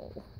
Oh.